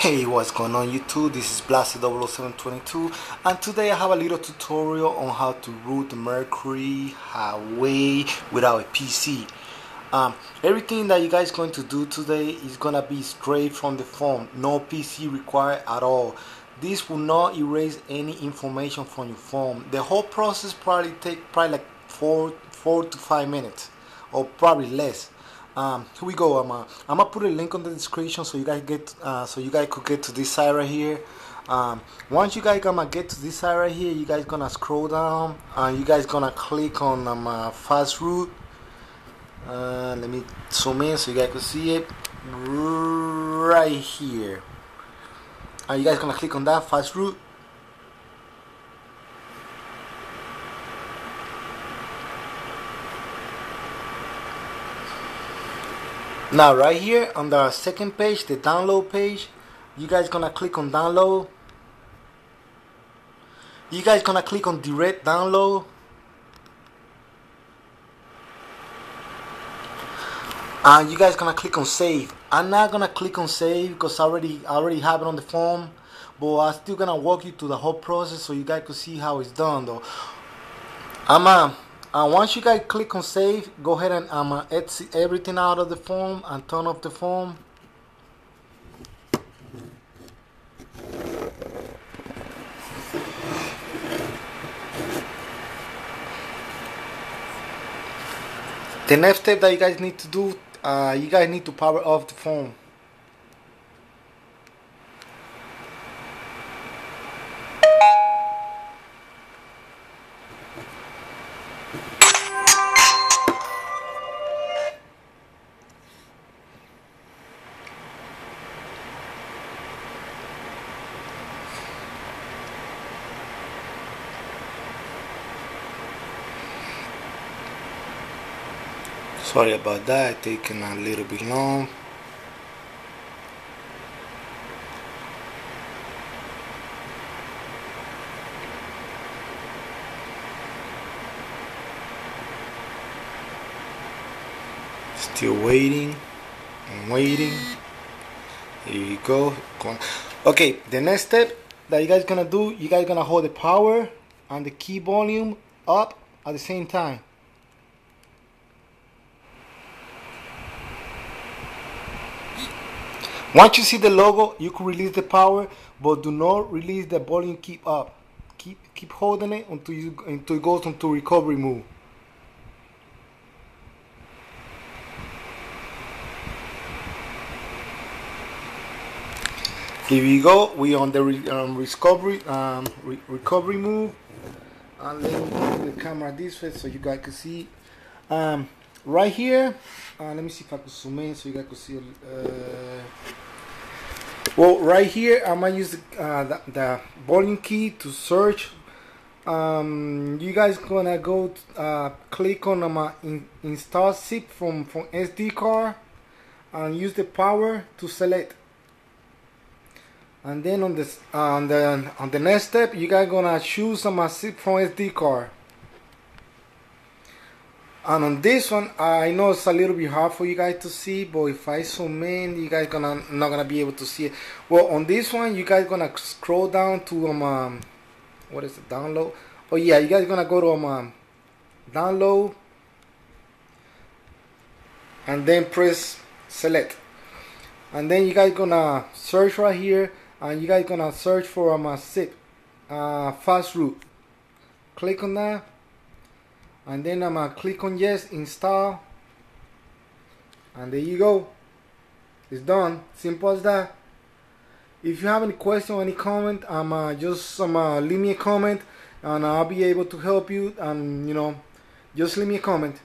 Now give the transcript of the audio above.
Hey what's going on YouTube? This is Blasted 00722 and today I have a little tutorial on how to root the Mercury Huawei without a PC um, everything that you guys going to do today is gonna be straight from the phone no PC required at all. This will not erase any information from your phone the whole process probably take probably like four four to five minutes or probably less um, here we go. I'm, uh, I'm gonna put a link on the description so you guys get uh, so you guys could get to this side right here. Um, once you guys gonna get to this side right here, you guys gonna scroll down and you guys gonna click on um, uh, fast root. Uh, let me zoom in so you guys can see it right here. And you guys gonna click on that fast root. Now right here on the second page the download page you guys gonna click on download. You guys gonna click on direct download. And you guys gonna click on save. I'm not gonna click on save because I already I already have it on the phone but I'm still gonna walk you through the whole process so you guys can see how it's done though. I'm uh, and once you guys click on save go ahead and um, exit everything out of the form and turn off the form. The next step that you guys need to do uh, you guys need to power off the phone Sorry about that, taking a little bit long. Still waiting and waiting. Here you go. Okay, the next step that you guys gonna do, you guys gonna hold the power and the key volume up at the same time. Once you see the logo, you can release the power, but do not release the volume. Keep up. Keep keep holding it until you until it goes into recovery mode. Here we go. We on the re, um, recovery um, re, recovery move. And let me move the camera this way so you guys can see. Um, right here uh, let me see if I can zoom in so you guys can see uh, well right here I'm gonna use the, uh, the, the, volume key to search. Um, you guys gonna go uh, click on um, in, install zip from, from SD card and use the power to select. And then on this on the on the next step you guys gonna choose some zip from SD card and on this one I know it's a little bit hard for you guys to see but if I zoom in you guys gonna not gonna be able to see it. Well on this one you guys gonna scroll down to um, um what is it download? Oh yeah you guys gonna go to um, um download. And then press select. And then you guys gonna search right here and you guys gonna search for um, a zip uh, fast root click on that and then I'm gonna click on yes install. And there you go. It's done. Simple as that. If you have any question or any comment um, uh, just um, uh, leave me a comment and I'll be able to help you and you know just leave me a comment